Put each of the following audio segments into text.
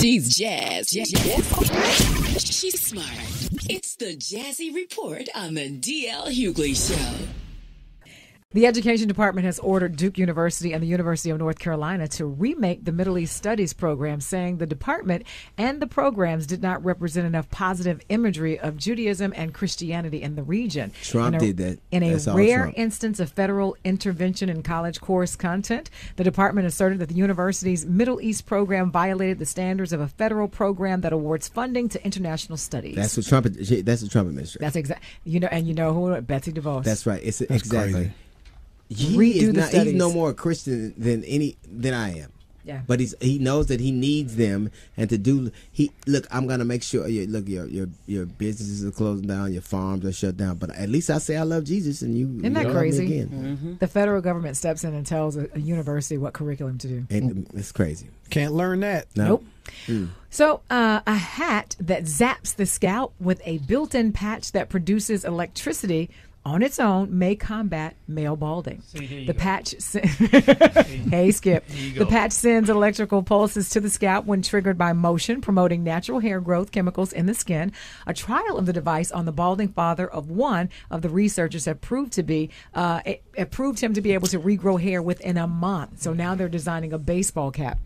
She's jazz. She's smart. It's the Jazzy Report on the DL Hughley Show. The Education Department has ordered Duke University and the University of North Carolina to remake the Middle East Studies program, saying the department and the programs did not represent enough positive imagery of Judaism and Christianity in the region. Trump in a, did that. In a That's rare Trump. instance of federal intervention in college course content, the department asserted that the university's Middle East program violated the standards of a federal program that awards funding to international studies. That's what Trump. That's the Trump administration. That's exact. You know, and you know who? Betsy DeVos. That's right. It's exactly. crazy. He Redo is the not, he's no more a Christian than any than I am. Yeah. But he's he knows that he needs them and to do he look. I'm gonna make sure. You, look, your your your businesses are closing down, your farms are shut down. But at least I say I love Jesus, and you. Isn't that love me crazy? Again. The federal government steps in and tells a, a university what curriculum to do. And it's crazy. Can't learn that. No. Nope. So, uh, a hat that zaps the scalp with a built in patch that produces electricity on its own may combat male balding. the patch, sen- hey Skip, the patch sends electrical pulses to the scalp when triggered by motion, promoting natural hair growth chemicals in the skin. A trial of the device on the balding father of one of the researchers have proved to be, uh, it, it proved him to be able to regrow hair within a month. So now they're designing a baseball cap.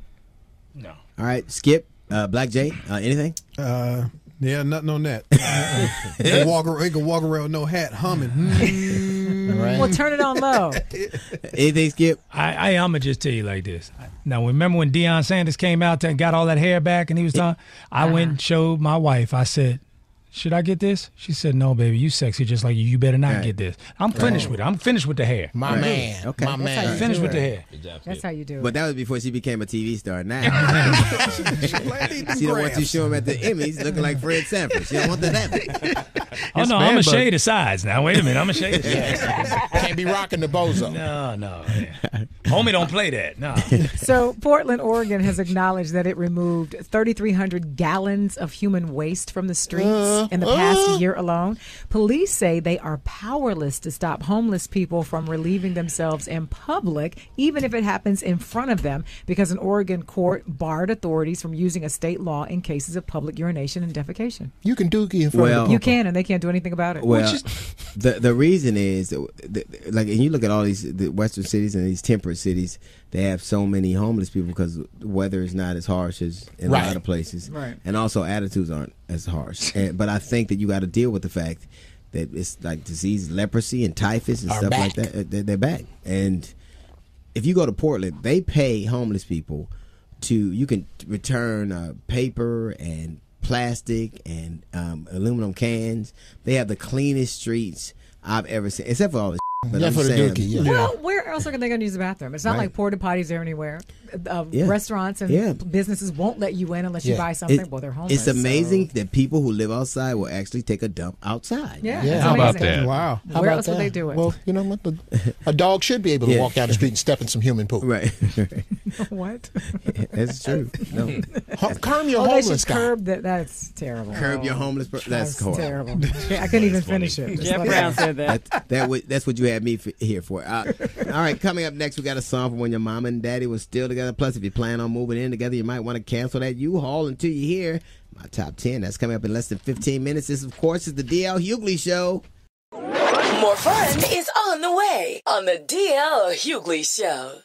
No. All right, Skip, uh, Black J, uh, anything? Uh, yeah, nothing on that. they, can walk, they can walk around with no hat humming. Hmm. Well, turn it on low. Anything, Skip? I, I I'm gonna just tell you like this. Now, remember when Deion Sanders came out and got all that hair back, and he was talking. I went and showed my wife. I said, "Should I get this?" She said, "No, baby, you sexy just like you. You better not Right. get this." I'm finished with it. I'm finished with the hair. My man. Okay. My That's man. how you finished do with it. the hair. That's how you do it. But that was before she became a TV star. Now Lady she don't want you to show him at the Emmys looking like Fred Sanford. She don't want that happening. Oh no, I'm a shade of sides now. Wait a minute, I'm a shade of sides. Can't be rocking the bozo. No, no, yeah. homie, don't play that. No. So, Portland, Oregon has acknowledged that it removed 3,300 gallons of human waste from the streets uh, in the past uh-huh. year alone. Police say they are powerless to stop homeless people from relieving themselves in public, even if it happens in front of them, because an Oregon court barred authorities from using a state law in cases of public urination and defecation. You can dookie in front Well- of the You can, and they can't do anything about it. Well, the the reason is that, that- like, and you look at all these the western cities and these temperate cities, they have so many homeless people because the weather is not as harsh as in a lot of places, Right. And also attitudes aren't as harsh. And, but I think that you got to deal with the fact that it's like disease, leprosy, and typhus and Are stuff like that. uh, They're, they're back, and if you go to Portland, they pay homeless people to you can return uh, paper and plastic and um, aluminum cans. They have the cleanest streets I've ever seen, except for all the. But Yeah, I'm for the saying- dookie. Yeah. Well, where else are they going to use the bathroom? It's not Right. like porta potties are anywhere. Uh, Yeah. Restaurants and Yeah. businesses won't let you in unless you buy something. It- well, they're homeless. it's amazing so- that people who live outside will actually take a dump outside. Yeah, Yeah. it's How about that? Wow. How Where about else would they do it? Well, you know what? A dog should be able to Yeah. walk down the street and step in some human poop. Right. what? That's true. No. Ho- Curb your Oh, homeless should guy. curb that. That's terrible. Curb your homeless. Per- that's, That's horrible. terrible. I couldn't even finish it. Jeff let Brown said that. That, that would, that's what you had me for, here for. Uh, all right, coming up next, we got a song from when your mom and daddy was still together. Plus, if you plan on moving in together, you might want to cancel that U-Haul until you hear my top 10. That's coming up in less than 15 minutes. This, of course, is the DL Hughley Show. More fun is on the way on the DL Hughley Show.